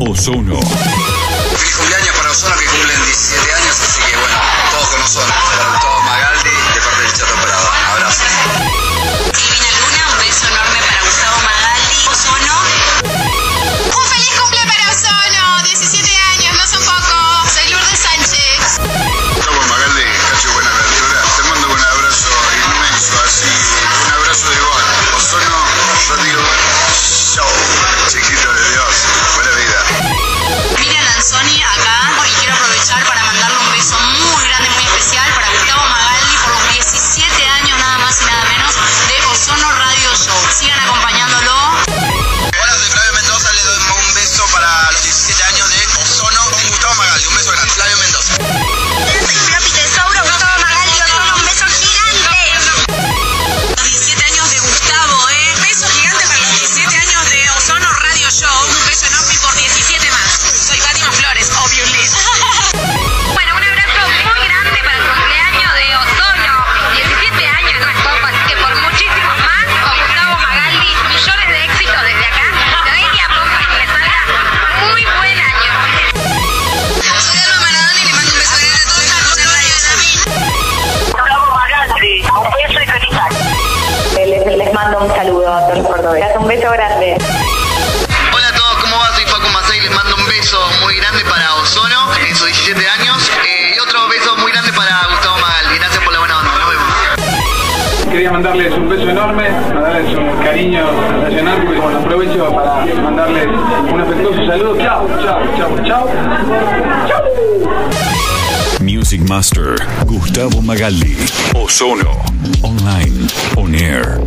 Ozono. mando un saludo a todos los cordobeses. Un beso grande. Hola a todos, ¿cómo va? Soy Facu Macei, les mando un beso muy grande para Ozono en sus 17 años eh, y otro beso muy grande para Gustavo Magaldi. Gracias por la buena onda, nos vemos. Quería mandarles un beso enorme, mandarles un cariño nacional, pues bueno, aprovecho para mandarles un afectuoso saludo. Chao, chao, chao, chao. Chao. Music Master, Gustavo Magaldi, Ozono, online, on air.